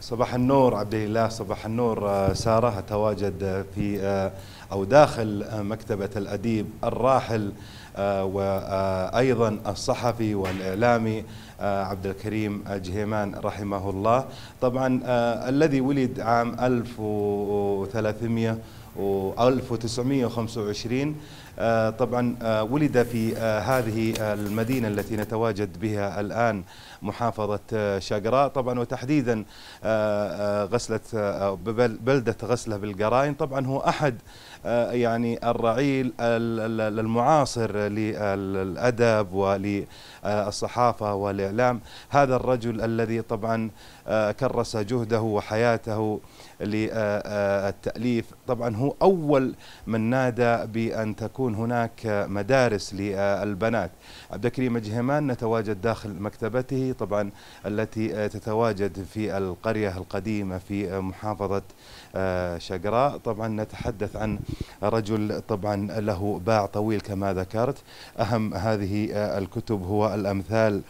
صباح النور عبد الله. صباح النور آه، سارة. أتواجد في آه، أو داخل آه، مكتبة الأديب الراحل وأيضا الصحفي والإعلامي عبد الكريم جهيمان رحمه الله طبعا الذي ولد عام 1300 و 1925 طبعا ولد في هذه المدينة التي نتواجد بها الآن محافظة شقراء طبعا وتحديدا غسلة بلدة غسلة بالقراين. طبعا هو أحد يعني الرعيل المعاصر للأدب وللصحافة والإعلام هذا الرجل الذي طبعا كرس جهده وحياته للتأليف. طبعا هو أول من نادى بأن تكون هناك مدارس للبنات. عبد الكريم جهمان نتواجد داخل مكتبته طبعا التي تتواجد في القرية القديمة في محافظة شقراء. طبعا نتحدث عن رجل طبعا له باع طويل كما ذكرت. أهم هذه الكتب هو الأمثال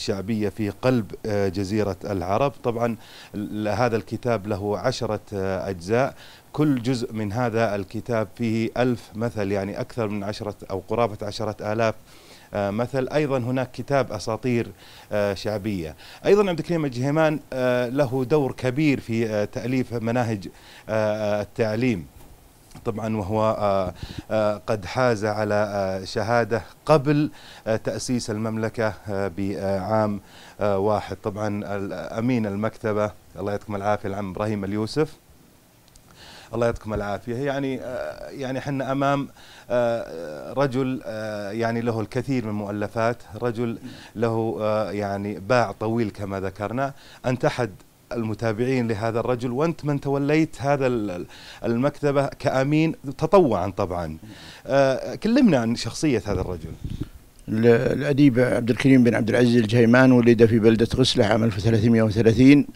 الشعبية في قلب جزيرة العرب. طبعا هذا الكتاب له عشرة أجزاء. كل جزء من هذا الكتاب فيه ألف مثل يعني أكثر من عشرة أو قرابة عشرة آلاف مثل. أيضا هناك كتاب أساطير شعبية. أيضا عبد الكريم الجهيمان له دور كبير في تأليف مناهج التعليم. طبعا وهو قد حاز على شهادة قبل تأسيس المملكة بعام واحد. طبعا أمين المكتبة الله يعطيكم العافية العم إبراهيم اليوسف. الله يعطيكم العافية. يعني يعني إحنا أمام رجل يعني له الكثير من المؤلفات رجل له يعني باع طويل كما ذكرنا. أنت أحد المتابعين لهذا الرجل وأنت من توليت هذا المكتبة كأمين تطوعا طبعا. كلمنا عن شخصية هذا الرجل. الأديب عبد الكريم بن عبد العزيز الجهيمان ولد في بلدة غسلة عام 1330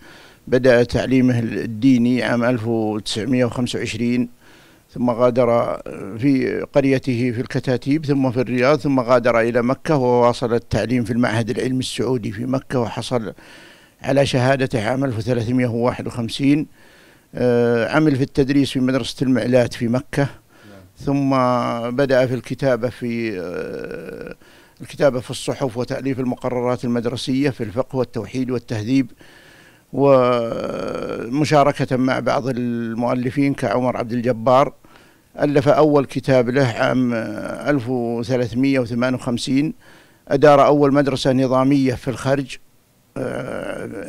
بدأ تعليمه الديني عام 1925 ثم غادر في قريته في الكتاتيب ثم في الرياض ثم غادر إلى مكة وواصل التعليم في المعهد العلمي السعودي في مكة وحصل على شهادته عام 1351 آه، عمل في التدريس في مدرسة المعلات في مكة. ثم بدأ في الكتابة في آه، الكتابة في الصحف وتأليف المقررات المدرسية في الفقه والتوحيد والتهذيب ومشاركة مع بعض المؤلفين كعمر عبد الجبار. ألف أول كتاب له عام 1358 أدار أول مدرسة نظامية في الخرج. euh,